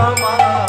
আমার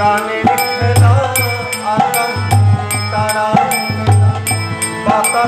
लाने लिखना आलम तारा बाता